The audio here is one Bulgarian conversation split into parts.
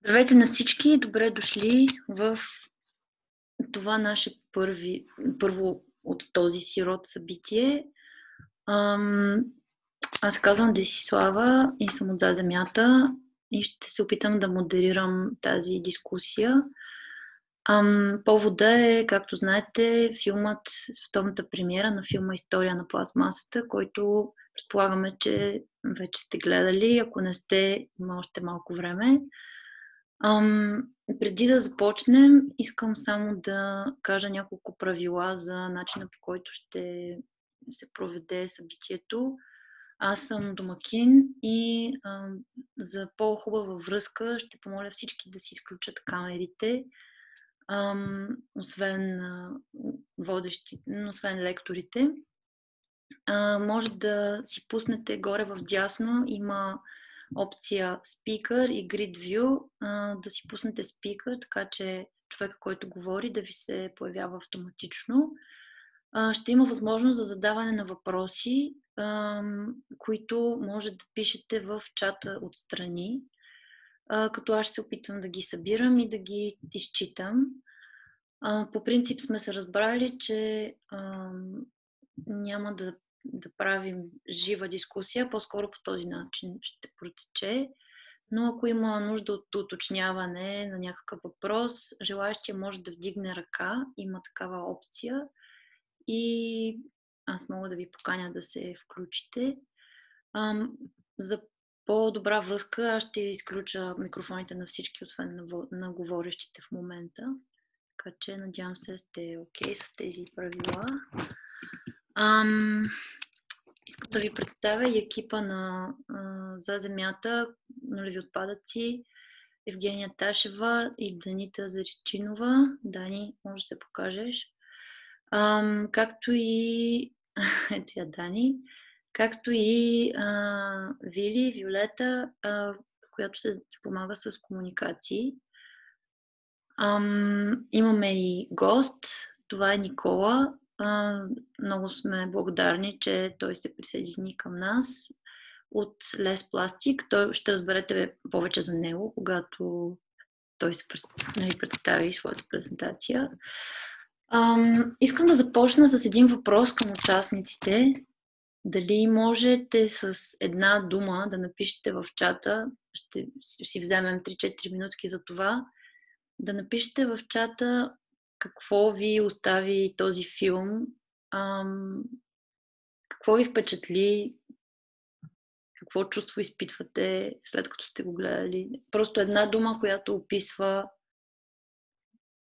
Здравейте на всички! Добре дошли в това наше първи, първо от този си род събитие. Аз казвам Десислава и съм от Земята и ще се опитам да модерирам тази дискусия. Ам, повода е, както знаете, филмът, световната премиера на филма История на пластмасата, който предполагаме, че вече сте гледали. Ако не сте, има още малко време. Ам, преди да започнем, искам само да кажа няколко правила за начина по който ще се проведе събитието. Аз съм домакин и ам, за по-хубава връзка ще помоля всички да си изключат камерите, ам, освен а, водещи, освен лекторите. А, може да си пуснете горе в дясно, има опция Speaker и Grid View, да си пуснете Speaker, така че човека, който говори, да ви се появява автоматично. Ще има възможност за задаване на въпроси, които може да пишете в чата отстрани, като аз ще се опитвам да ги събирам и да ги изчитам. По принцип сме се разбрали, че няма да да правим жива дискусия, по-скоро по този начин ще протече. Но ако има нужда от уточняване на някакъв въпрос, желаящия може да вдигне ръка, има такава опция и аз мога да ви поканя да се включите. За по-добра връзка аз ще изключа микрофоните на всички, освен на, на говорещите в момента. Така че надявам се сте окей okay с тези правила. Ам, искам да ви представя и екипа на а, За земята, нулеви отпадъци, Евгения Ташева и Данита Заричинова. Дани, може да се покажеш. Ам, както и... Ето я Дани. Както и а, Вили, Виолета, а, която се помага с комуникации. Ам, имаме и гост. Това е Никола, много сме благодарни, че той се присъедини към нас от Лес Пластик. Той ще разберете повече за него, когато той се нали, представи своята презентация. Ам, искам да започна с един въпрос към участниците. Дали можете с една дума да напишете в чата, ще си вземем 3-4 минутки за това, да напишете в чата какво ви остави този филм, ам, какво ви впечатли, какво чувство изпитвате след като сте го гледали. Просто една дума, която описва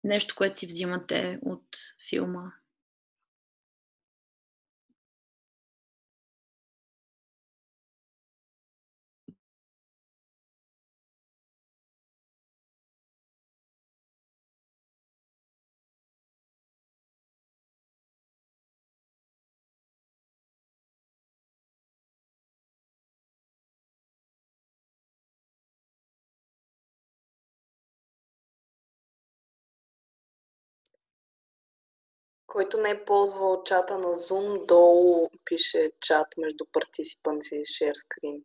нещо, което си взимате от филма. Който не е ползвал чата на Zoom, долу пише чат между participants и share screen.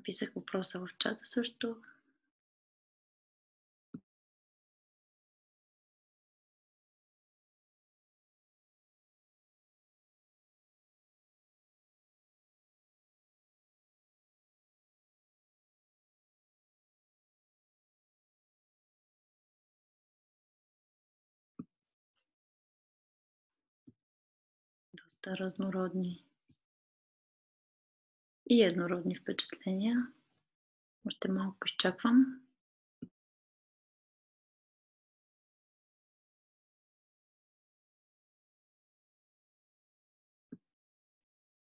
Написах въпроса в чата също. доста разнородни и еднородни впечатления. Още малко изчаквам.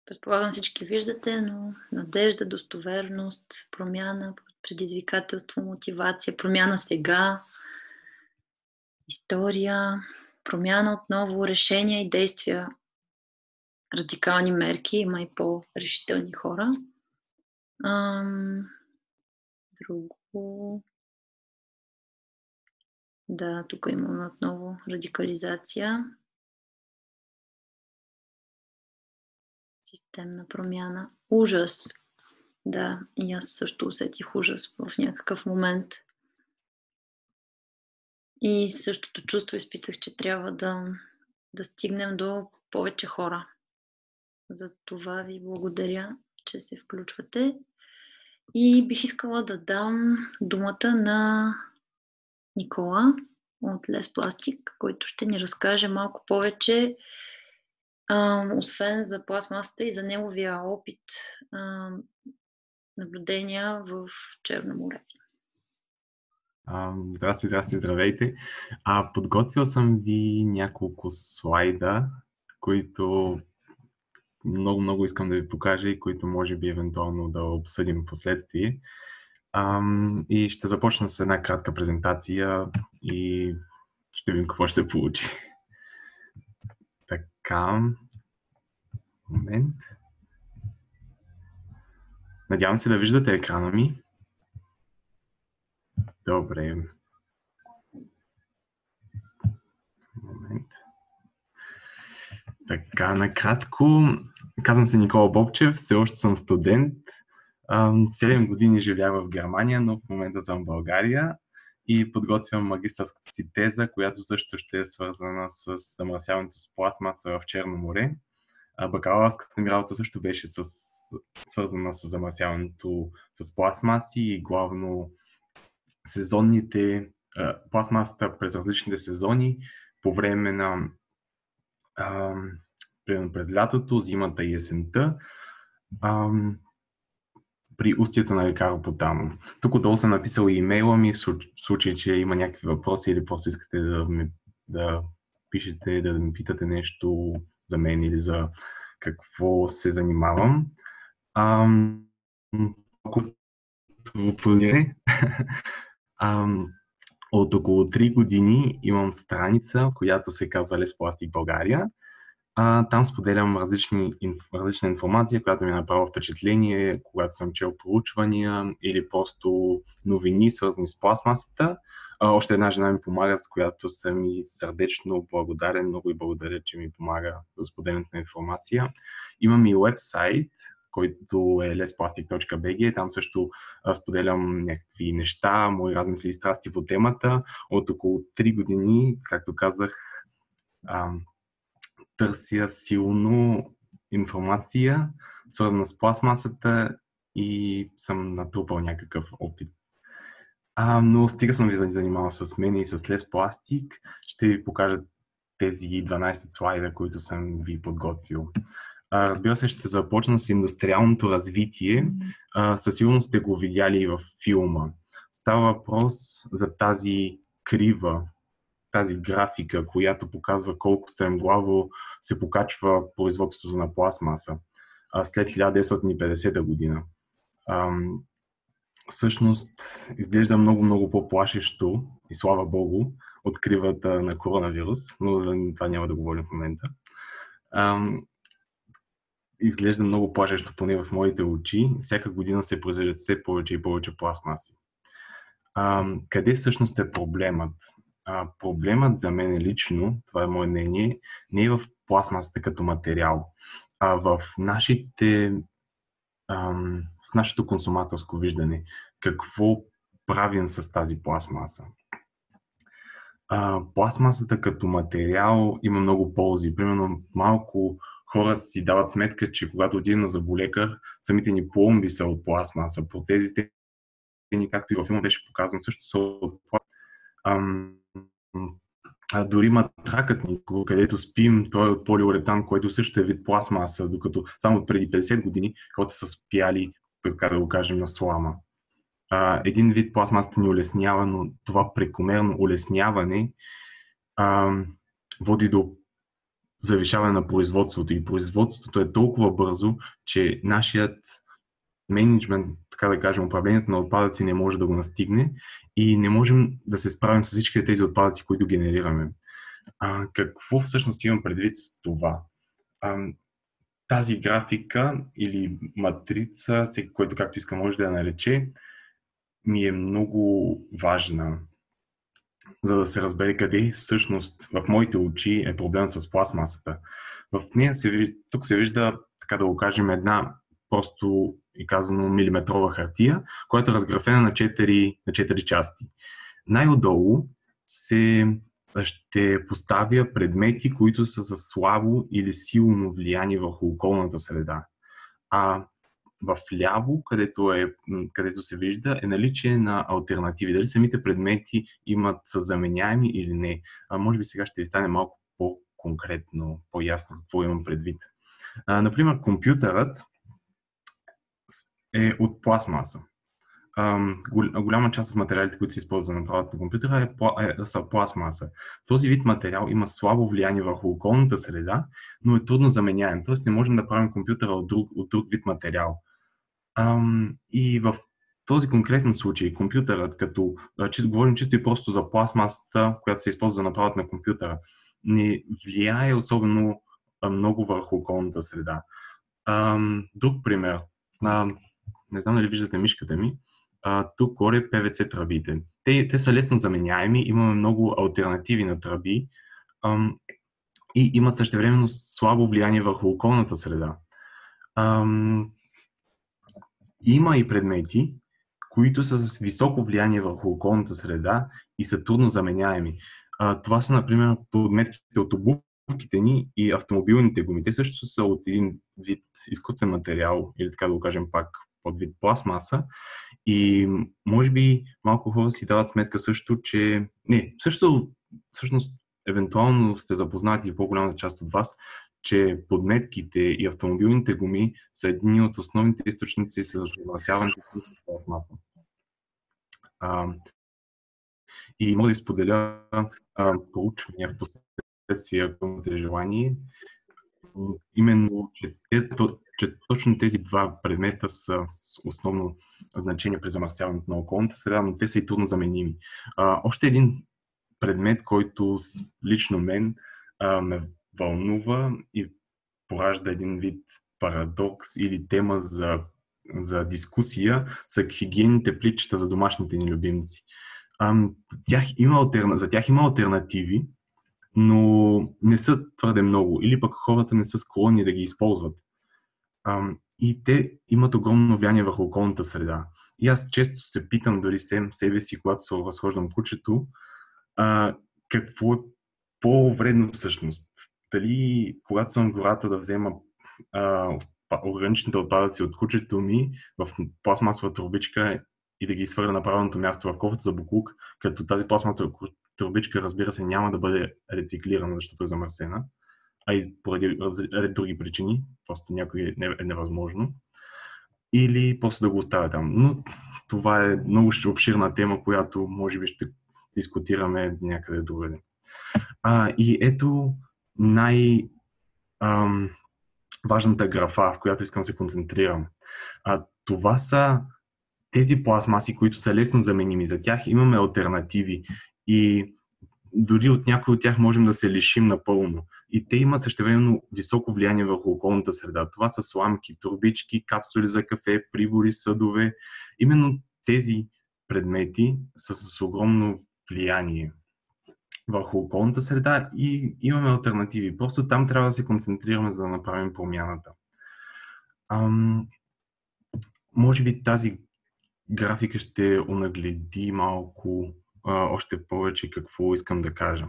Предполагам всички виждате, но надежда, достоверност, промяна, предизвикателство, мотивация, промяна сега, история, промяна отново, решения и действия, радикални мерки, има и по-решителни хора. Ам, друго. Да, тук имаме отново радикализация. Системна промяна. Ужас. Да, и аз също усетих ужас в някакъв момент. И същото чувство изпитах, че трябва да, да стигнем до повече хора. За това ви благодаря, че се включвате. И бих искала да дам думата на Никола от Лес Пластик, който ще ни разкаже малко повече, а, освен за пластмасата и за неговия опит, а, наблюдения в Черно море. Здрасти, здрасти, здравейте. А, подготвил съм ви няколко слайда, които много, много искам да ви покажа и които може би евентуално да обсъдим последствие. И ще започна с една кратка презентация и ще видим какво ще се получи. Така. Момент. Надявам се да виждате екрана ми. Добре. Момент. Така, накратко, казвам се Никола Бобчев, все още съм студент. 7 години живя в Германия, но в момента съм в България и подготвям магистърската си теза, която също ще е свързана с замърсяването с пластмаса в Черно море. Бакалавърската ми работа също беше с, свързана с замърсяването с пластмаси и главно сезонните, пластмасата през различните сезони по време на примерно през лятото, зимата и есента, при устието на река Ропотамо. Тук отдолу съм написал имейла ми, в случай, че има някакви въпроси или просто искате да, ми, да пишете, да ми питате нещо за мен или за какво се занимавам. Ам, от около 3 години имам страница, която се казва Лес Пластик България. А, там споделям различни, различна информация, която ми е направила впечатление, когато съм чел проучвания или просто новини, свързани с пластмасата. А, още една жена ми помага, с която съм и сърдечно благодарен. Много и благодаря, че ми помага за споделянето на информация. Имам и вебсайт, който е lesplastic.bg. Там също споделям някакви неща, мои размисли и страсти по темата. От около 3 години, както казах, търся силно информация, свързана с пластмасата и съм натрупал някакъв опит. А, но стига съм ви занимавал с мен и с Лес Пластик. Ще ви покажа тези 12 слайда, които съм ви подготвил. А, разбира се, ще започна с индустриалното развитие. А, със сигурност сте го видяли и в филма. Става въпрос за тази крива, тази графика, която показва колко стремглаво се покачва производството на пластмаса след 1950 година. Всъщност изглежда много, много по-плашещо и слава Богу от кривата на коронавирус, но за това няма да говорим в момента. А, изглежда много плашещо, поне в моите очи. Всяка година се произвеждат все повече и повече пластмаси. А, къде всъщност е проблемът? А, проблемът за мен лично, това е мое мнение, не е в пластмасата като материал, а в нашите ам, в нашето консуматорско виждане. Какво правим с тази пластмаса? А, пластмасата като материал има много ползи. Примерно малко хора си дават сметка, че когато отидем на заболекар, самите ни пломби са от пластмаса. Протезите ни, както и във филма беше показано, също са от пластмаса а, дори матракът ни, където спим, той е от полиуретан, който също е вид пластмаса, докато само преди 50 години хората са спяли, така да го кажем, на слама. А, един вид пластмасата ни улеснява, но това прекомерно улесняване а, води до завишаване на производството. И производството е толкова бързо, че нашият менеджмент, така да кажем, управлението на отпадъци не може да го настигне и не можем да се справим с всички тези отпадъци, които генерираме. А, какво всъщност имам предвид с това? А, тази графика или матрица, всеки, който както иска може да я нарече, ми е много важна, за да се разбере къде всъщност в моите очи е проблем с пластмасата. В нея се, тук се вижда, така да го кажем, една просто и казано милиметрова хартия, която е разграфена на 4, на 4 части. Най-отдолу се ще поставя предмети, които са за слабо или силно влияние върху околната среда. А в ляво, където, е, където се вижда, е наличие на альтернативи. Дали самите предмети имат са заменяеми или не. А, може би сега ще ви стане малко по-конкретно, по-ясно какво имам предвид. А, например, компютърът е от пластмаса голяма част от материалите, които се използват за направата на компютъра е, е, са пластмаса. Този вид материал има слабо влияние върху околната среда, но е трудно заменяем. Тоест не можем да правим компютъра от друг, от друг вид материал. Ам, и в този конкретен случай компютърът, като че, говорим чисто и просто за пластмасата, която се използва за направата на компютъра, не влияе особено много върху околната среда. Ам, друг пример. Ам, не знам дали виждате мишката ми а, тук горе ПВЦ тръбите. Те, те са лесно заменяеми, имаме много альтернативи на тръби ам, и имат същевременно слабо влияние върху околната среда. Ам, има и предмети, които са с високо влияние върху околната среда и са трудно заменяеми. А, това са, например, подметките от обувките ни и автомобилните гуми. Те също са от един вид изкуствен материал, или така да го кажем пак, под вид пластмаса. И може би малко хора си дават сметка също, че... Не, също, всъщност, евентуално сте запознати по-голямата част от вас, че подметките и автомобилните гуми са едни от основните източници за замърсяването с пластмаса. и мога да изподеля проучвания в последствие, ако имате желание, именно, че, че точно тези два предмета са с основно значение при замърсяването на околната среда, но те са и трудно заменими. А, още един предмет, който лично мен а, ме вълнува и поражда един вид парадокс или тема за, за дискусия, са хигиените пличета за домашните ни любимци. А, тях има. За тях има альтернативи, но не са твърде много или пък хората не са склонни да ги използват. И те имат огромно влияние върху околната среда. И аз често се питам дори сем себе си, когато се разхождам кучето, какво е по-вредно всъщност. Дали когато съм в гората да взема а, органичните отпадъци от кучето ми в пластмасова трубичка и да ги изхвърля на правилното място в кофата за буклук, като тази пластмасова турбичка, разбира се, няма да бъде рециклирана, защото е замърсена, а и поради ред други причини, просто някой е, е невъзможно, или просто да го оставя там. Но това е много обширна тема, която може би ще дискутираме някъде другаде. А, и ето най- ам, важната графа, в която искам да се концентрирам. А, това са тези пластмаси, които са лесно заменими. За тях имаме альтернативи и дори от някои от тях можем да се лишим напълно. И те имат същевременно високо влияние върху околната среда. Това са сламки, турбички, капсули за кафе, прибори, съдове. Именно тези предмети са с огромно влияние върху околната среда и имаме альтернативи. Просто там трябва да се концентрираме, за да направим промяната. Ам, може би тази графика ще онагледи малко а, още повече какво искам да кажа.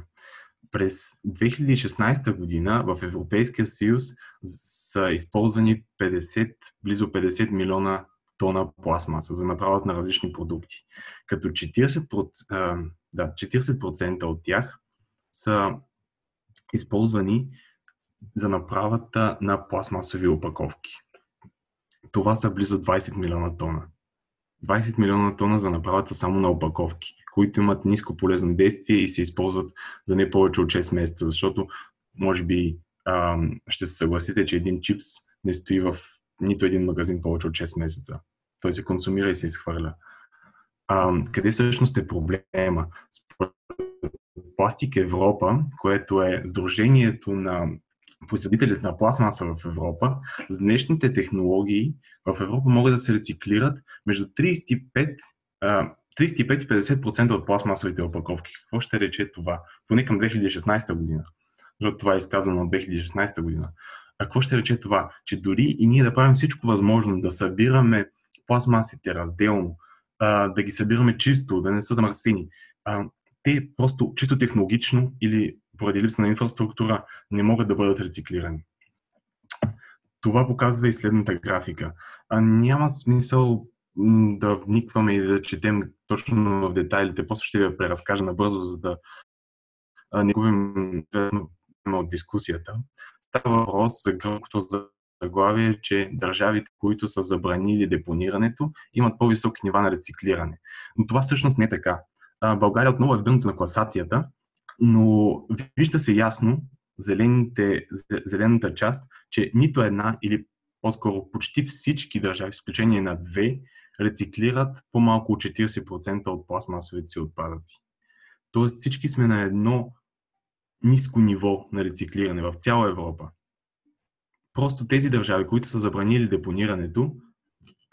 През 2016 година в Европейския съюз са използвани 50, близо 50 милиона тона пластмаса за направата на различни продукти. Като 40%, да, 40% от тях са използвани за направата на пластмасови опаковки. Това са близо 20 милиона тона. 20 милиона тона за направата само на опаковки, които имат ниско полезно действие и се използват за не повече от 6 месеца, защото може би ам, ще се съгласите, че един чипс не стои в нито един магазин повече от 6 месеца. Той се консумира и се изхвърля. Ам, къде всъщност е проблема? Според Пластик Европа, което е сдружението на производителите на пластмаса в Европа, с днешните технологии в Европа могат да се рециклират между 35, 35 и 50% от пластмасовите опаковки. Какво ще рече това? Поне към 2016 година. Защото това е изказано от 2016 година. А какво ще рече това? Че дори и ние да правим всичко възможно, да събираме пластмасите разделно, да ги събираме чисто, да не са замърсени, те просто чисто технологично или поради липса на инфраструктура не могат да бъдат рециклирани. Това показва и следната графика. Няма смисъл да вникваме и да четем точно в детайлите, после ще ви преразкажа набързо, за да не губим от дискусията. Става въпрос за гръмкото заглавие, че държавите, които са забранили депонирането, имат по-високи нива на рециклиране. Но това всъщност не е така. България отново е в дъното на класацията, но вижда се ясно зелените, зелената част, че нито една или по-скоро почти всички държави, с изключение на две, рециклират по-малко от 40% от пластмасовите си отпадъци. Тоест всички сме на едно ниско ниво на рециклиране в цяла Европа. Просто тези държави, които са забранили депонирането,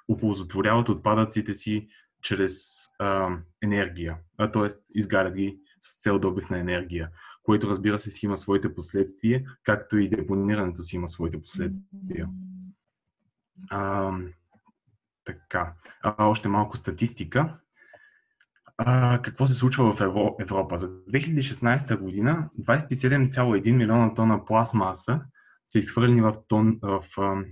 оползотворяват отпадъците си чрез а, енергия, а, т.е. изгарят ги с цел добив на енергия, което разбира се си има своите последствия, както и депонирането си има своите последствия. А, така, а, още малко статистика. А, какво се случва в Европа? За 2016 година 27,1 милиона тона пластмаса са изхвърлени в, тон, в, в,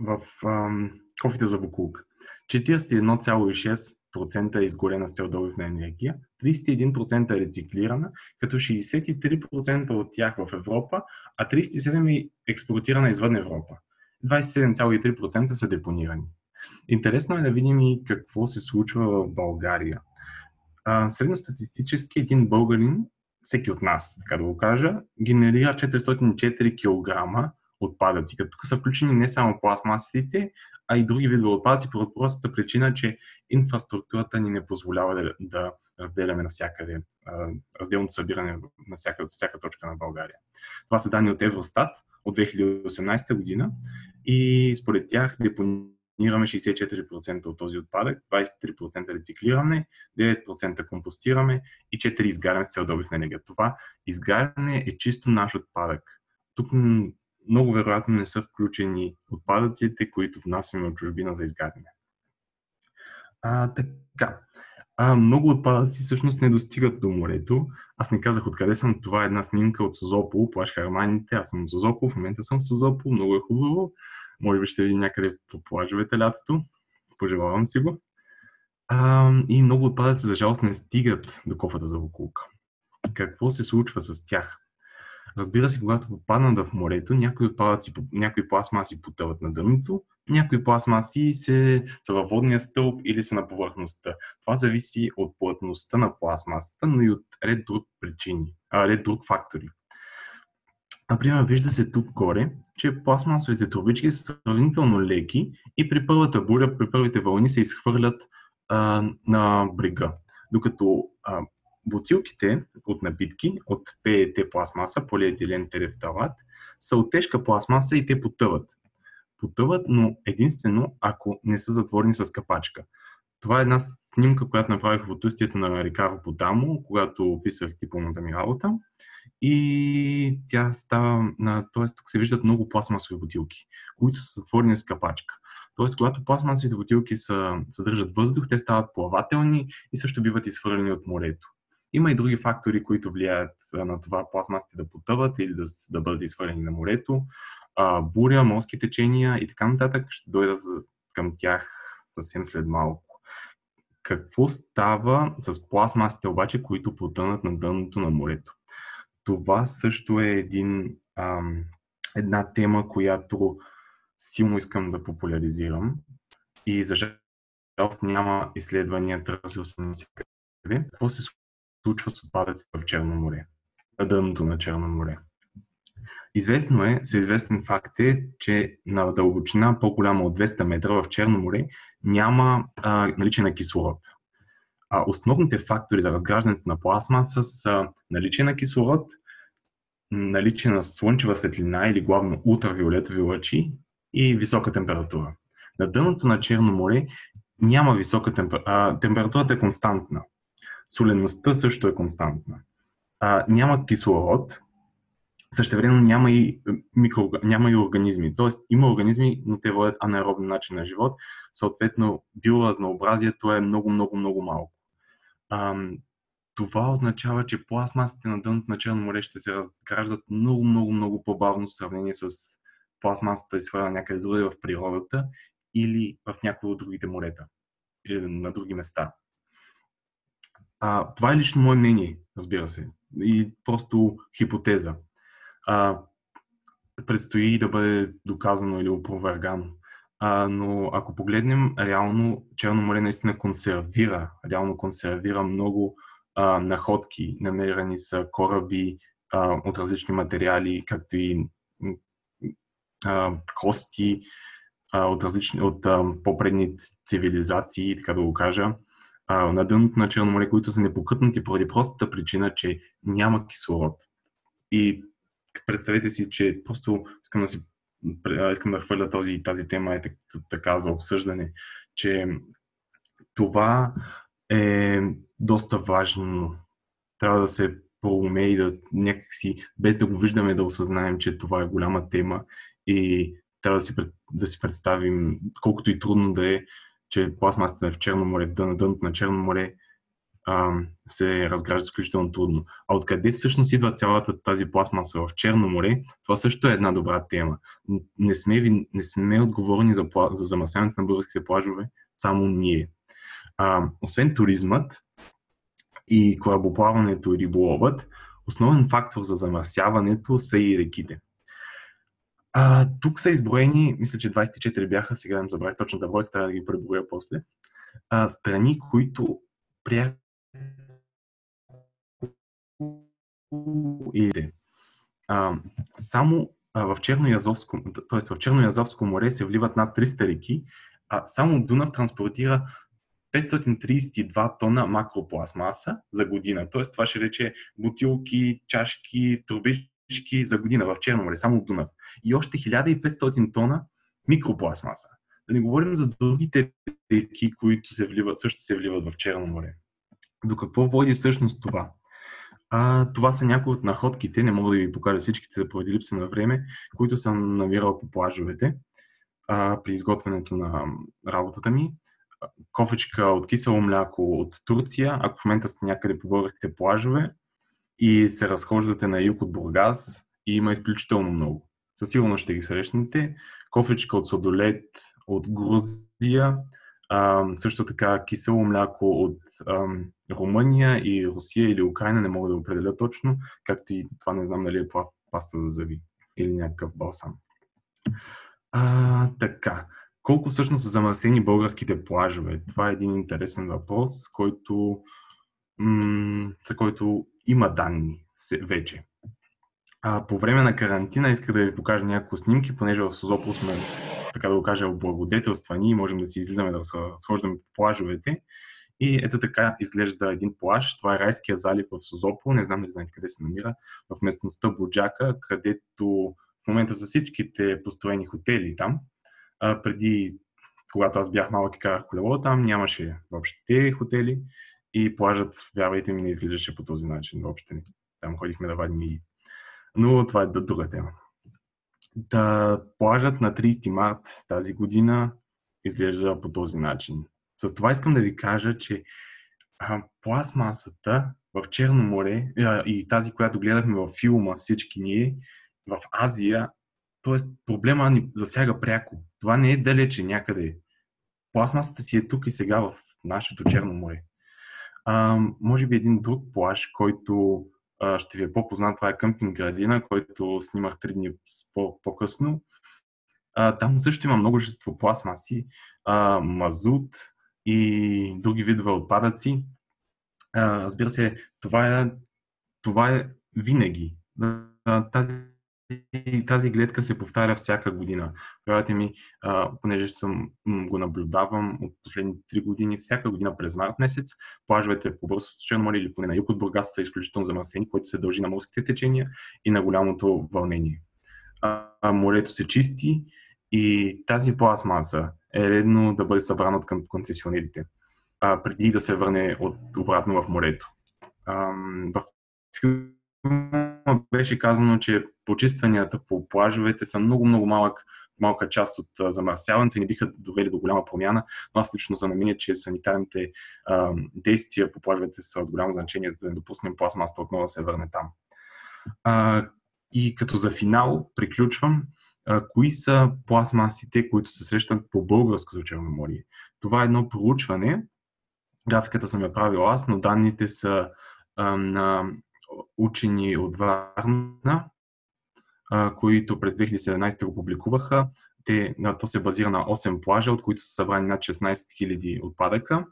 в, в кофите за буклук. 41,6% е изгорена с цел добив на енергия, 31% е рециклирана, като 63% от тях в Европа, а 37% е експортирана извън Европа. 27,3% са депонирани. Интересно е да видим и какво се случва в България. средностатистически един българин, всеки от нас, така да го кажа, генерира 404 кг отпадъци, като тук са включени не само пластмасите, а и други видове отпадъци, по простата причина, че инфраструктурата ни не позволява да, да разделяме навсякъде, разделното събиране на всяка, всяка точка на България. Това са данни от Евростат от 2018 година и според тях депонираме 64% от този отпадък, 23% рециклираме, 9% компостираме и 4% изгаряме с цел добив на енергия. Това изгаряне е чисто наш отпадък. Тук много вероятно не са включени отпадъците, които внасяме от чужбина за изгаряне. А, така. А, много отпадъци всъщност не достигат до морето. Аз не казах откъде съм. Това е една снимка от Созопол, плаш Харманите. Аз съм от Созопол, в момента съм в Созопол, много е хубаво. Може би ще видим някъде по плажовете лятото. Пожелавам си го. А, и много отпадъци, за жалост, не стигат до кофата за Вокулка. Какво се случва с тях? Разбира се, когато попаднат в морето, някои отпадъци, някои пластмаси потъват на дъното, някои пластмаси се, са във водния стълб или са на повърхността. Това зависи от плътността на пластмасата, но и от ред друг причини, а, ред друг фактори. Например, вижда се тук горе, че пластмасовите трубички са сравнително леки и при първата буря, при първите вълни се изхвърлят а, на брега. Докато а, Бутилките от напитки от ПЕТ пластмаса, полиетилен терефталат, са от тежка пластмаса и те потъват. Потъват, но единствено ако не са затворени с капачка. Това е една снимка, която направих в отустието на Рикаро Потамо, когато описах дипломната ми работа. И тя става, на, т.е. тук се виждат много пластмасови бутилки, които са затворени с капачка. Тоест, когато пластмасовите бутилки са, съдържат въздух, те стават плавателни и също биват изхвърлени от морето. Има и други фактори, които влияят на това пластмасите да потъват или да, да бъдат изхвърлени на морето. А, буря, морски течения и така нататък. Ще дойда към тях съвсем след малко. Какво става с пластмасите обаче, които потънат на дъното на морето? Това също е един, ам, една тема, която силно искам да популяризирам и за жалост няма изследвания, търсил съм навсякъде. Какво се случва с отпадъците в Черно море, на дъното на Черно море. Известно е, всеизвестен факт е, че на дълбочина по-голяма от 200 метра в Черно море няма а, наличие на кислород. А основните фактори за разграждането на пластмаса са наличие на кислород, наличие на слънчева светлина или главно ултравиолетови лъчи и висока температура. На дъното на Черно море няма висока температура. Температурата е константна. Солеността също е константна. А, няма кислород, също време няма и, микро, няма и организми. Тоест има организми, но те водят анаеробен начин на живот. Съответно, биоразнообразието е много, много, много малко. А, това означава, че пластмасите на дъното на Черно море ще се разграждат много, много, много по-бавно в сравнение с пластмасата, изхвърля някъде другаде в природата или в някои от другите морета или на други места. А, това е лично мое мнение, разбира се. И просто хипотеза. А, предстои да бъде доказано или опровергано. А, но ако погледнем, реално Черно море наистина консервира, реално консервира много а, находки. Намерени са кораби а, от различни материали, както и а, кости а, от, различни, от а, по-предни цивилизации, така да го кажа, а, на дъното на Черно море, които са непокътнати поради простата причина, че няма кислород. И представете си, че просто искам да си искам да хвърля този, тази тема е така за обсъждане, че това е доста важно. Трябва да се проуме и да някакси, без да го виждаме, да осъзнаем, че това е голяма тема и трябва да си, да си представим, колкото и трудно да е, че пластмасата е в Черно море, на дъното на Черно море а, се разгражда изключително трудно. А откъде всъщност идва цялата тази пластмаса в Черно море, това също е една добра тема. Не сме, не сме отговорни за, за замърсяването на българските плажове, само ние. А, освен туризмът и корабоплаването и риболовът, основен фактор за замърсяването са и реките. А, тук са изброени, мисля, че 24 бяха, сега им забравих да бройка, трябва да ги преброя после. А, страни, които пряко или а, само а, в Черно и Азовско, т.е. в Черно и Азовско море се вливат над 300 реки, а само Дунав транспортира 532 тона макропластмаса за година. Т.е. това ще рече бутилки, чашки, турбички за година в Черно море, само Дунав. И още 1500 тона микропластмаса. Да не говорим за другите реки, които се вливат, също се вливат в Черно море. До какво води всъщност това? А, това са някои от находките, не мога да ви покажа всичките поради липса на време, които съм намирал по плажовете а, при изготвянето на работата ми. Кофечка от кисело мляко от Турция, ако в момента сте някъде по българските плажове и се разхождате на юг от Бургас, и има изключително много. Със сигурност ще ги срещнете. Кофечка от сладолет от Грузия, също така кисело мляко от а, Румъния и Русия или Украина, не мога да определя точно, както и това не знам дали е паста за зъби или някакъв балсам. А, така. Колко всъщност са замърсени българските плажове? Това е един интересен въпрос, който, м- за който има данни вече. А, по време на карантина исках да ви покажа няколко снимки, понеже в Созопол сме, така да го кажа, облагодетелствани и можем да си излизаме да схождаме по плажовете. И ето така изглежда един плаж. Това е Райския залив в Созопол. Не знам дали знаете къде се намира. В местността Буджака, където в момента са всичките построени хотели там. А, преди, когато аз бях малък и карах колело, там нямаше въобще хотели и плажът, вярвайте ми, не изглеждаше по този начин въобще. Там ходихме да вадим и но това е друга тема. Да, плажът на 30 март тази година изглежда по този начин. С това искам да ви кажа, че пластмасата в Черно море и тази, която гледахме във филма всички ние, в Азия, т.е. проблема ни засяга пряко. Това не е далече някъде. Пластмасата си е тук и сега в нашето Черно море. А, може би един друг плаж, който ще ви е по-познат. Това е къмпинг градина, който снимах 3 дни по-късно. там също има множество пластмаси, мазут и други видове отпадъци. Разбира се, това е, това е винаги. Тази тази гледка се повтаря всяка година. Повярвайте ми, а, понеже съм го наблюдавам от последните три години, всяка година през март месец, плажовете по Бърсото Черно море или поне на юг от Бургас са изключително замърсени, което се дължи на морските течения и на голямото вълнение. А, морето се чисти и тази пластмаса е редно да бъде събрана от концесионерите, а, преди да се върне от, обратно в морето. А, в беше казано, че почистванията по плажовете са много-много малък, малка част от замърсяването и не биха довели до голяма промяна, но аз лично за мен че санитарните а, действия по плажовете са от голямо значение, за да не допуснем пластмаста отново да се върне там. А, и като за финал приключвам, а, кои са пластмасите, които се срещат по българското Черноморие. Това е едно проучване, графиката съм я правил аз, но данните са а, на учени от Варна, които през 2017 го публикуваха. Те, то се базира на 8 плажа, от които са събрани над 16 000 отпадъка.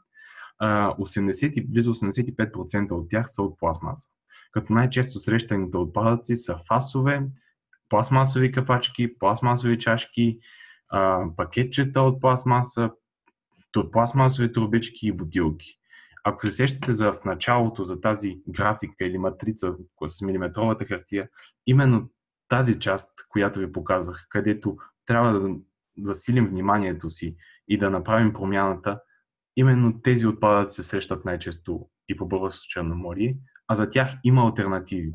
80, близо 85% от тях са от пластмаса. Като най-често срещаните отпадъци са фасове, пластмасови капачки, пластмасови чашки, пакетчета от пластмаса, пластмасови трубички и бутилки. Ако се сещате за в началото за тази графика или матрица с милиметровата хартия, именно тази част, която ви показах, където трябва да засилим вниманието си и да направим промяната, именно тези отпадъци се срещат най-често и по Българското Черноморие, а за тях има альтернативи.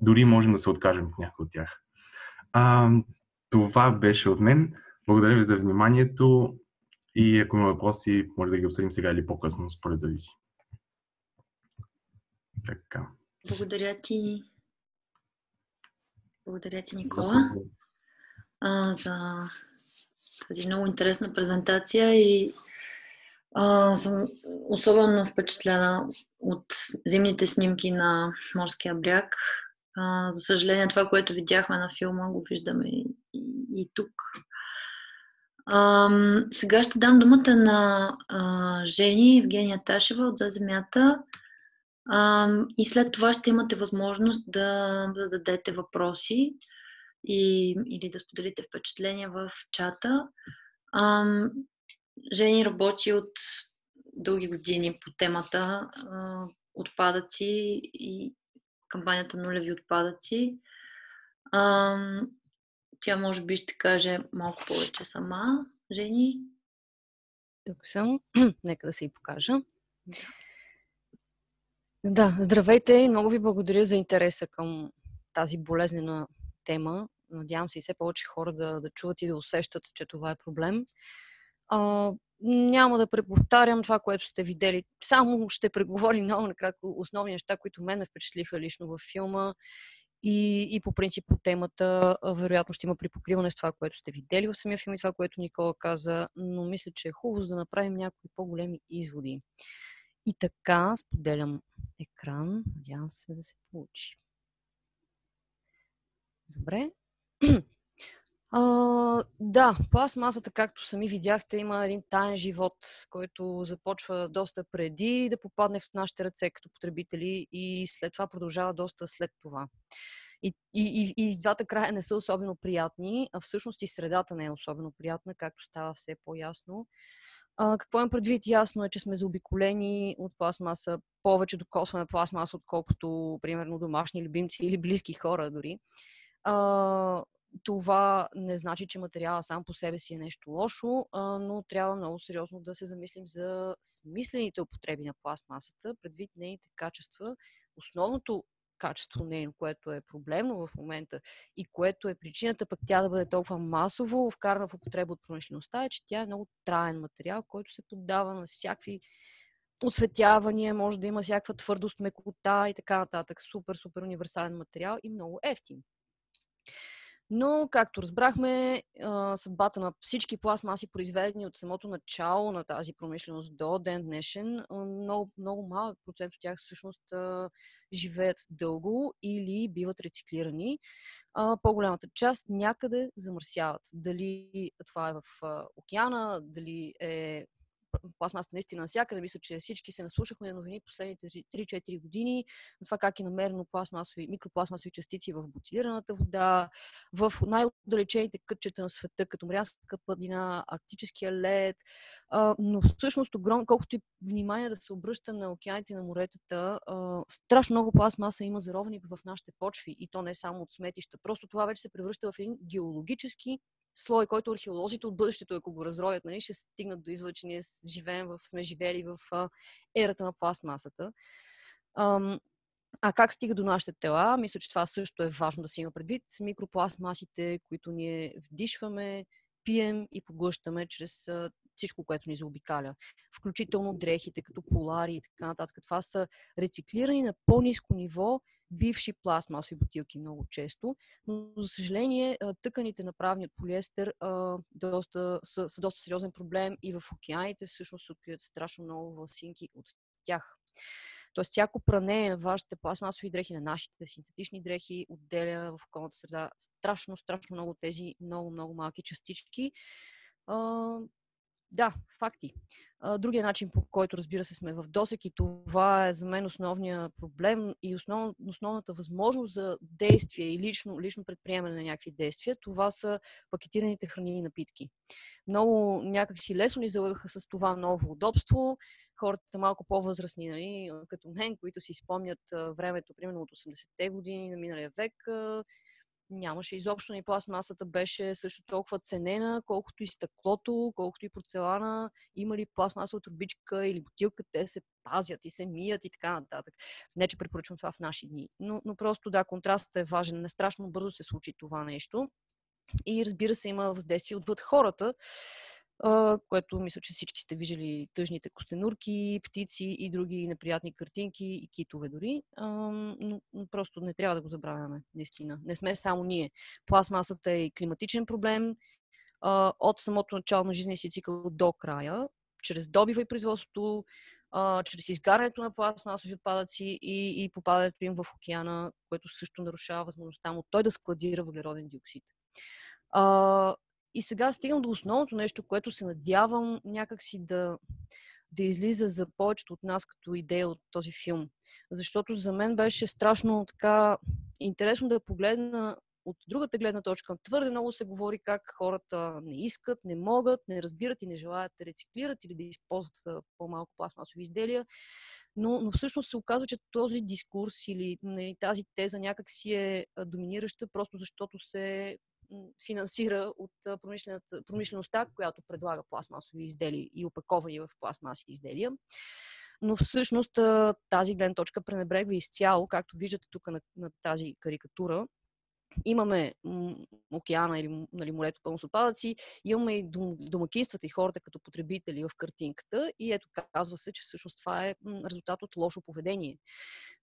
Дори можем да се откажем от някои от тях. А, това беше от мен. Благодаря ви за вниманието и ако има въпроси, може да ги обсъдим сега или по-късно, според зависи. Така. Благодаря ти. Благодаря ти, Никола, а, за тази много интересна презентация и а, съм особено впечатлена от зимните снимки на морския бряг. А, за съжаление, това, което видяхме на филма, го виждаме и, и, и тук. А, сега ще дам думата на а, Жени Евгения Ташева от За земята и след това ще имате възможност да, да дадете въпроси и, или да споделите впечатления в чата. Жени работи от дълги години по темата отпадъци и кампанията Нулеви отпадъци. Тя може би ще каже малко повече сама. Жени? Тук съм. Нека да се и покажа. Да. Здравейте и много ви благодаря за интереса към тази болезнена тема. Надявам се и все повече хора да, да чуват и да усещат, че това е проблем. А, няма да преповтарям това, което сте видели. Само ще преговорим много накратко основни неща, които мен ме впечатлиха лично във филма и, и по принцип по темата. Вероятно ще има припокриване с това, което сте видели в самия филм и това, което Никола каза, но мисля, че е хубаво за да направим някои по-големи изводи. И така, споделям екран. Надявам се да се получи. Добре. А, да, пластмасата, както сами видяхте, има един таен живот, който започва доста преди да попадне в нашите ръце като потребители и след това продължава доста след това. И, и, и, и двата края не са особено приятни, а всъщност и средата не е особено приятна, както става все по-ясно. Какво имам предвид? Ясно е, че сме заобиколени от пластмаса. Повече докосваме пластмаса, отколкото, примерно, домашни любимци или близки хора дори. А, това не значи, че материала сам по себе си е нещо лошо, а, но трябва много сериозно да се замислим за смислените употреби на пластмасата, предвид нейните качества. Основното качество нейно, което е проблемно в момента и което е причината пък тя да бъде толкова масово вкарана в употреба от промишлеността, е, че тя е много траен материал, който се поддава на всякакви осветявания, може да има всякаква твърдост, мекота и така нататък. Супер, супер универсален материал и много ефтин. Но, както разбрахме, съдбата на всички пластмаси, произведени от самото начало на тази промишленост до ден днешен, много, много малък процент от тях всъщност живеят дълго или биват рециклирани. По-голямата част някъде замърсяват. Дали това е в океана, дали е пластмасата наистина навсякъде. Мисля, че всички се наслушахме на новини последните 3-4 години на това как е намерено пластмасови, микропластмасови частици в бутилираната вода, в най-отдалечените кътчета на света, като Марианска падина, Арктическия лед. Но всъщност, огромно, колкото и внимание да се обръща на океаните на моретата, страшно много пластмаса има заровени в нашите почви и то не само от сметища. Просто това вече се превръща в един геологически слой, който археолозите от бъдещето, ако го разроят, нали, ще стигнат до извода, че ние живеем в, сме живели в а, ерата на пластмасата. Ам, а как стига до нашите тела? Мисля, че това също е важно да се има предвид. Микропластмасите, които ние вдишваме, пием и поглъщаме чрез а, всичко, което ни заобикаля. Включително дрехите, като полари и така нататък. Това са рециклирани на по-низко ниво бивши пластмасови бутилки много често, но за съжаление тъканите направени от полиестер а, доста, са, са доста сериозен проблем и в океаните всъщност се откриват страшно много вълсинки от тях. Тоест, всяко пране на вашите пластмасови дрехи, на нашите синтетични дрехи, отделя в околната среда страшно, страшно много тези много, много малки частички. Да, факти. Другия начин, по който, разбира се, сме в досек и това е за мен основния проблем и основ, основната възможност за действие и лично, лично предприемане на някакви действия, това са пакетираните храни и напитки. Много някакси лесно ни залъгаха с това ново удобство. Хората малко по-възрастни, нали, като мен, които си спомнят времето, примерно от 80-те години на миналия век, нямаше изобщо и пластмасата беше също толкова ценена, колкото и стъклото, колкото и порцелана. Има ли пластмасова трубичка или бутилка, те се пазят и се мият и така нататък. Не, че препоръчвам това в наши дни. Но, но просто да, контрастът е важен. Не страшно бързо се случи това нещо. И разбира се, има въздействие отвъд хората което мисля, че всички сте виждали тъжните костенурки, птици и други неприятни картинки и китове дори. Но просто не трябва да го забравяме, наистина. Не сме само ние. Пластмасата е климатичен проблем от самото начало на жизнения си цикъл до края, чрез добива и производството, чрез изгарянето на пластмасови отпадъци и, и попадането им в океана, което също нарушава възможността му той да складира въглероден диоксид. И сега стигам до основното нещо, което се надявам някакси да, да излиза за повечето от нас като идея от този филм. Защото за мен беше страшно така интересно да погледна от другата гледна точка. Твърде много се говори как хората не искат, не могат, не разбират и не желаят да рециклират или да използват по-малко пластмасови изделия. Но, но всъщност се оказва, че този дискурс или нали, тази теза някак си е доминираща, просто защото се финансира от промишлеността, която предлага пластмасови изделия и опаковани в пластмаси изделия. Но всъщност тази гледна точка пренебрегва изцяло, както виждате тук на, на тази карикатура, имаме океана или нали, морето пълно с отпадъци, имаме и домакинствата и хората като потребители в картинката и ето казва се, че всъщност това е резултат от лошо поведение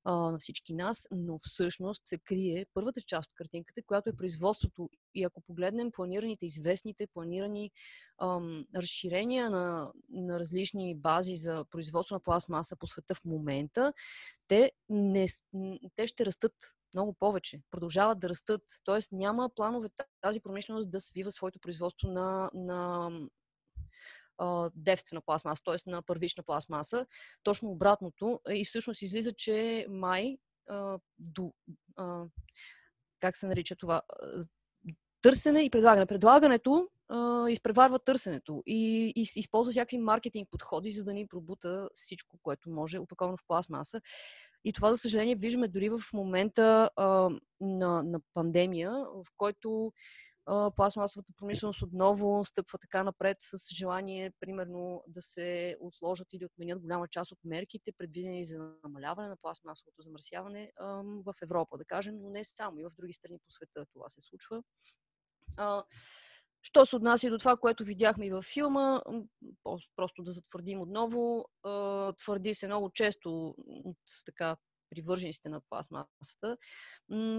а, на всички нас, но всъщност се крие първата част от картинката, която е производството. И ако погледнем планираните, известните планирани ам, разширения на, на различни бази за производство на пластмаса по света в момента, те, не, те ще растат много повече. Продължават да растат. Тоест няма планове тази промишленост да свива своето производство на, на девствена пластмаса, т.е. на първична пластмаса. Точно обратното. И всъщност излиза, че май до, как се нарича това? Търсене и предлагане. Предлагането изпреварва търсенето и, и използва всякакви маркетинг подходи, за да ни пробута всичко, което може, опаковано в пластмаса. И това, за съжаление, виждаме дори в момента а, на, на пандемия, в който пластмасовата промишленост отново стъпва така напред с желание, примерно, да се отложат или отменят голяма част от мерките, предвидени за намаляване на пластмасовото замърсяване а, в Европа, да кажем, но не само и в други страни по света това се случва. А, Що се отнася до това, което видяхме и във филма, просто да затвърдим отново, твърди се много често от така привържениците на пластмасата,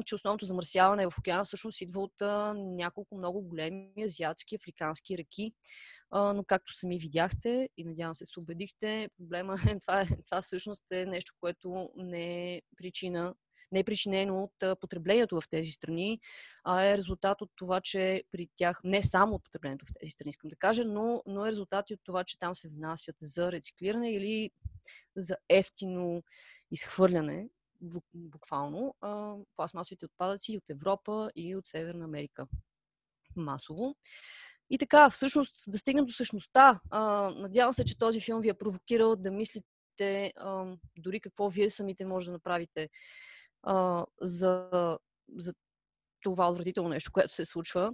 че основното замърсяване в океана всъщност идва от няколко много големи азиатски, африкански реки. Но както сами видяхте и надявам се се убедихте, проблема е това, е, това всъщност е нещо, което не е причина не е причинено от потреблението в тези страни, а е резултат от това, че при тях, не само от потреблението в тези страни, искам да кажа, но, но е резултат и от това, че там се внасят за рециклиране или за ефтино изхвърляне, буквално, пластмасовите отпадъци от Европа и от Северна Америка масово. И така, всъщност, да стигнем до същността. А, надявам се, че този филм ви е провокирал да мислите а, дори какво вие самите може да направите а, за, за това отвратително нещо, което се случва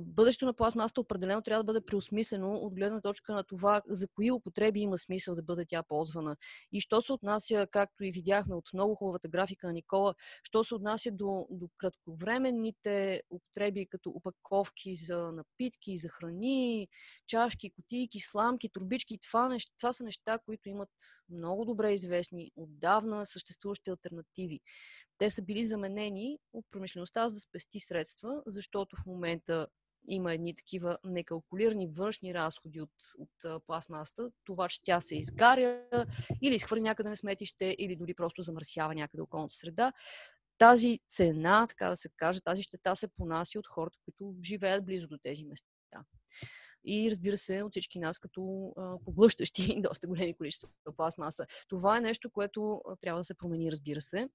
бъдещето на пластмасата определено трябва да бъде преосмислено от гледна точка на това за кои употреби има смисъл да бъде тя ползвана. И що се отнася, както и видяхме от много хубавата графика на Никола, що се отнася до, до кратковременните употреби като опаковки за напитки, за храни, чашки, кутийки, сламки, турбички, това, неща, това са неща, които имат много добре известни, отдавна съществуващи альтернативи. Те са били заменени от промишлеността за да спести средства, защото в момента има едни такива некалкулирани външни разходи от, от пластмаста, това, че тя се изгаря или изхвърли някъде на сметище, или дори просто замърсява някъде околната среда. Тази цена, така да се каже, тази щета се понася от хората, които живеят близо до тези места. И разбира се, от всички нас като а, поглъщащи доста големи количества пластмаса. Това е нещо, което трябва да се промени, разбира се.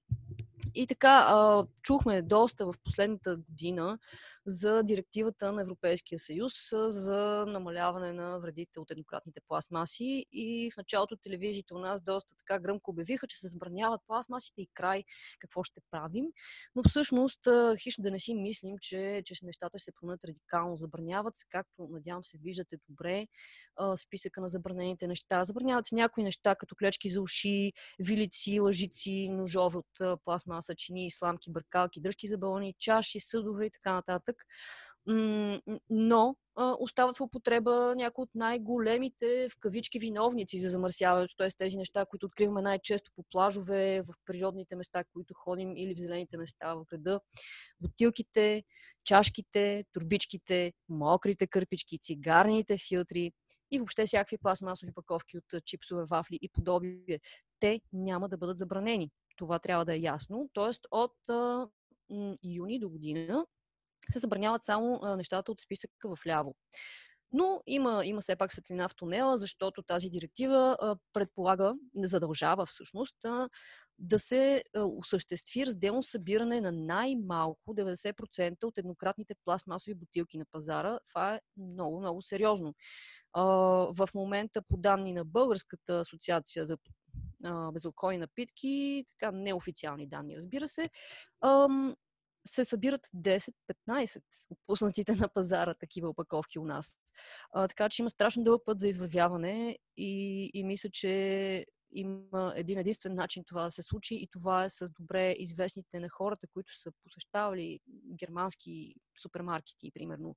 И така, а, чухме доста в последната година за директивата на Европейския съюз за намаляване на вредите от еднократните пластмаси. И в началото телевизиите у нас доста така гръмко обявиха, че се забраняват пластмасите и край какво ще правим. Но всъщност, хищно да не си мислим, че, че нещата ще се променят радикално. Забраняват се, както надявам се виждате добре, списъка на забранените неща. Забраняват се някои неща, като клечки за уши, вилици, лъжици, ножове от пластмаса, чини, сламки, бъркалки, дръжки за балони, чаши, съдове и така нататък но остават в употреба някои от най-големите в кавички виновници за замърсяването, т.е. тези неща, които откриваме най-често по плажове, в природните места, които ходим или в зелените места в града. Бутилките, чашките, турбичките, мокрите кърпички, цигарните филтри и въобще всякакви пластмасови паковки от чипсове, вафли и подобие. Те няма да бъдат забранени. Това трябва да е ясно. Тоест от юни до година се забраняват само нещата от списъка в ляво. Но има, има все пак светлина в тунела, защото тази директива предполага, не задължава всъщност, да се осъществи разделно събиране на най-малко 90% от еднократните пластмасови бутилки на пазара. Това е много, много сериозно. В момента по данни на Българската асоциация за безалкохолни напитки, така неофициални данни, разбира се, се събират 10-15 отпуснатите на пазара такива опаковки у нас. А, така че има страшно дълъг път за извървяване и, и мисля, че има един единствен начин това да се случи и това е с добре известните на хората, които са посещавали германски супермаркети, примерно,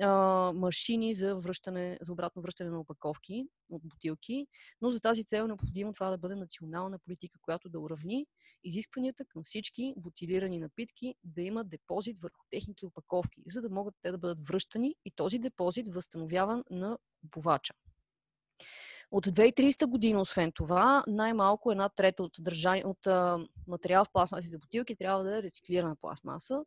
а, машини за, връщане, за обратно връщане на опаковки от бутилки, но за тази цел е необходимо това да бъде национална политика, която да уравни изискванията към всички бутилирани напитки да имат депозит върху техните опаковки, за да могат те да бъдат връщани и този депозит възстановяван на купувача. От 2030 година, освен това, най-малко една трета от, държани, от а, материал в пластмасите бутилки трябва да е рециклирана пластмаса.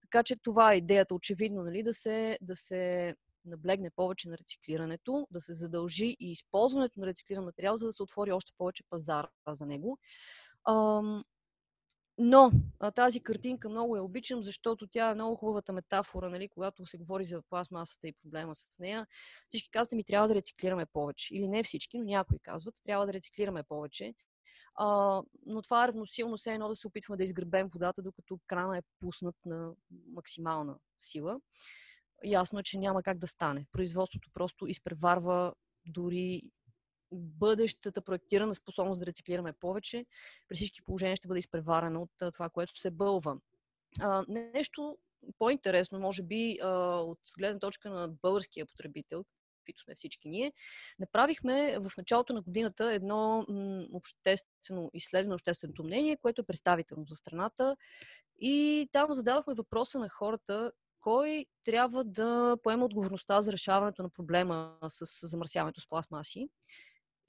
Така че това е идеята, очевидно, нали, да, се, да се наблегне повече на рециклирането, да се задължи и използването на рециклиран материал, за да се отвори още повече пазар за него. Ам, но тази картинка много я обичам, защото тя е много хубавата метафора, нали, когато се говори за пластмасата и проблема с нея. Всички казват ми, трябва да рециклираме повече. Или не всички, но някои казват, трябва да рециклираме повече. А, но това е равносилно все едно да се опитваме да изгребем водата, докато крана е пуснат на максимална сила. Ясно е, че няма как да стане. Производството просто изпреварва дори бъдещата проектирана способност да рециклираме повече, при всички положения ще бъде изпреварена от това, което се бълва. Нещо по-интересно, може би, от гледна точка на българския потребител, каквито сме всички ние, направихме в началото на годината едно обществено изследване, общественото мнение, което е представително за страната. И там зададохме въпроса на хората кой трябва да поема отговорността за решаването на проблема с замърсяването с пластмаси.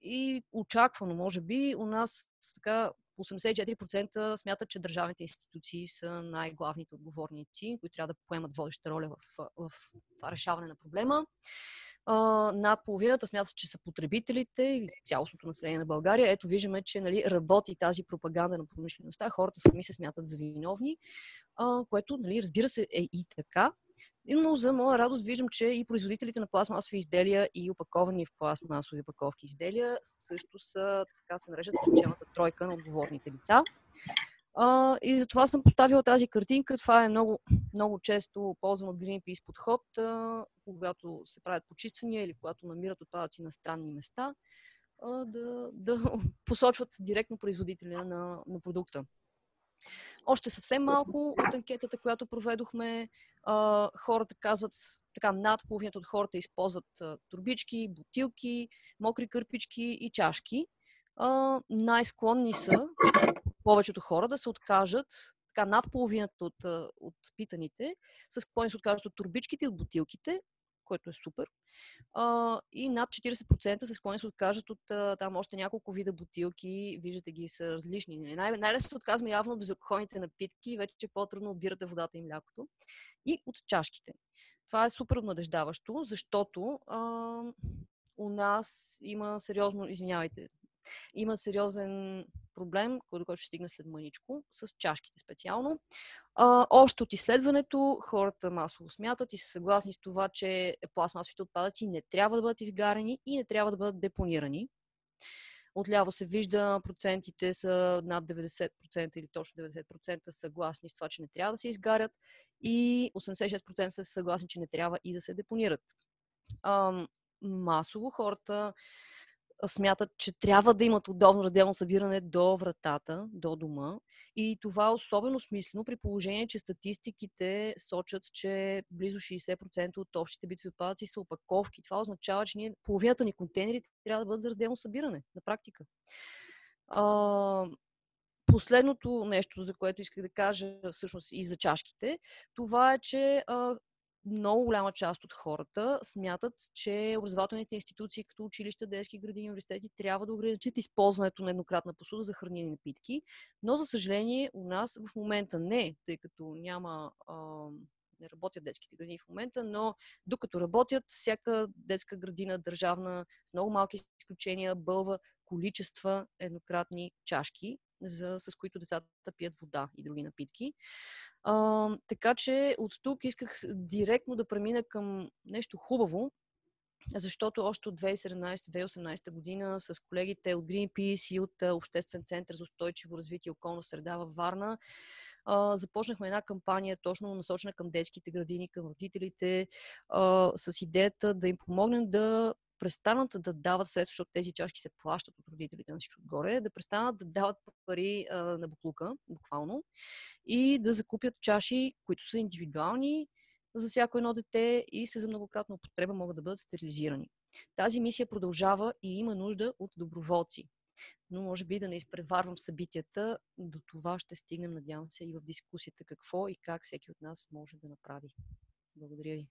И очаквано, може би, у нас така 84% смятат, че държавните институции са най-главните отговорници, които трябва да поемат водеща роля в, в това решаване на проблема. Uh, над половината смятат, че са потребителите или цялостното население на България. Ето виждаме, че нали, работи тази пропаганда на промишлеността. Хората сами се смятат за виновни, uh, което, нали, разбира се, е и така. Но за моя радост виждам, че и производителите на пластмасови изделия и опаковани в пластмасови опаковки изделия също са, така се нарежат, сречената тройка на отговорните лица. А, и затова съм поставила тази картинка. Това е много, много често ползван от Greenpeace подход, а, когато се правят почиствания или когато намират отпадъци на странни места, а, да, да посочват директно производителя на, на продукта. Още съвсем малко от анкетата, която проведохме, хората казват, така над половината от хората използват турбички, бутилки, мокри кърпички и чашки. Най-склонни са повечето хора да се откажат, така над половината от, от питаните, са склонни да се откажат от турбичките и от бутилките, което е супер. А, и над 40% се склонни се откажат от а, там още няколко вида бутилки. Виждате ги, са различни. Най- най-лесно се отказваме явно от безалкохолните напитки, вече е по-трудно отбирате водата и млякото. И от чашките. Това е супер надеждаващо, защото а, у нас има сериозно, извинявайте, има сериозен проблем, който, ще стигне след мъничко, с чашките специално. А, още от изследването хората масово смятат и са съгласни с това, че пластмасовите отпадъци не трябва да бъдат изгарени и не трябва да бъдат депонирани. Отляво се вижда, процентите са над 90% или точно 90% съгласни с това, че не трябва да се изгарят и 86% са съгласни, че не трябва и да се депонират. А, масово хората смятат, че трябва да имат удобно разделно събиране до вратата, до дома. И това е особено смислено при положение, че статистиките сочат, че близо 60% от общите битови отпадъци са опаковки. Това означава, че ние, половината ни контейнери трябва да бъдат за разделно събиране на практика. А, последното нещо, за което исках да кажа всъщност и за чашките, това е, че а, много голяма част от хората смятат, че образователните институции, като училища, детски градини, университети, трябва да ограничат използването на еднократна посуда за храни и напитки. Но, за съжаление, у нас в момента не, тъй като няма. А, не работят детските градини в момента, но докато работят, всяка детска градина, държавна, с много малки изключения, бълва количества еднократни чашки, за, с които децата пият вода и други напитки. А, така че от тук исках директно да премина към нещо хубаво, защото още от 2017-2018 година с колегите от Greenpeace и от Обществен център за устойчиво развитие и околна среда във Варна а, започнахме една кампания точно насочена към детските градини, към родителите, а, с идеята да им помогнем да престанат да дават средства, защото тези чашки се плащат от родителите на всичко отгоре, да престанат да дават пари а, на буклука, буквално, и да закупят чаши, които са индивидуални за всяко едно дете и се за многократна употреба могат да бъдат стерилизирани. Тази мисия продължава и има нужда от доброволци. Но може би да не изпреварвам събитията, до това ще стигнем, надявам се, и в дискусията какво и как всеки от нас може да направи. Благодаря ви.